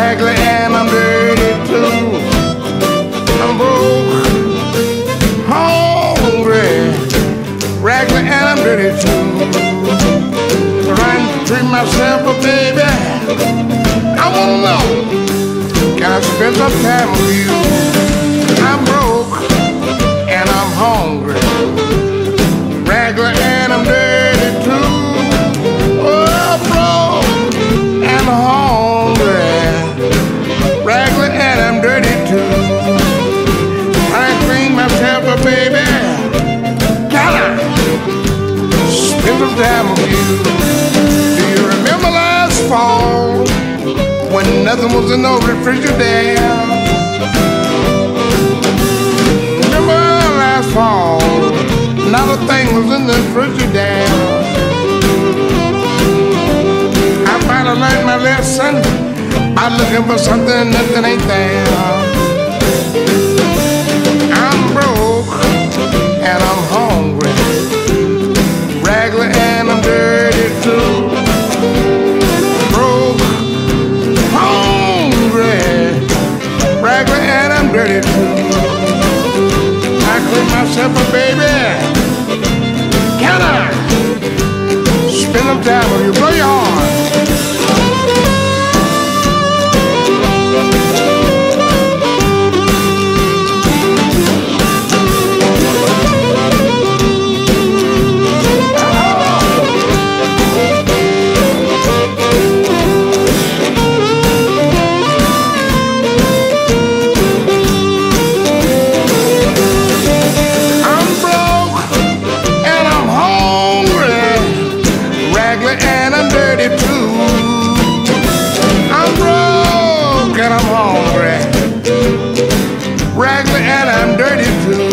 Raggedy and I'm dirty too. I'm broke, hungry. Raggedy and I'm dirty too. Trying to treat myself, but baby, I wanna know. Can I spend some time with you? With you. Do you remember last fall when nothing was in no refrigerator? Remember last fall, not a thing was in the refrigerator. I finally learned my lesson by looking for something nothing ain't there. I clean myself up, baby. Can I spend some time you? Blow your horn. Regular and I'm dirty too. I'm broke and I'm hungry, regular and I'm dirty too.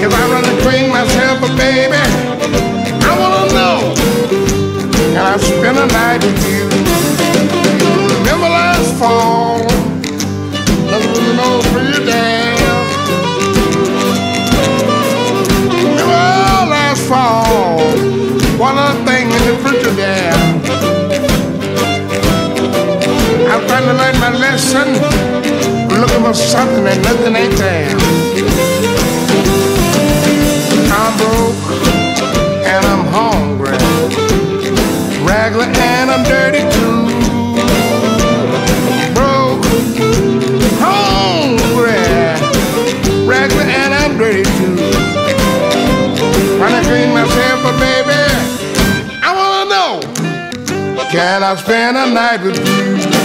If I run to clean myself a baby, I wanna know. Can I spend a night with you? For something that nothing ain't there. I'm broke and I'm hungry, regular and I'm dirty too. Broke, hungry, and I'm dirty too. I clean myself up, baby, I wanna know, can I spend a night with you?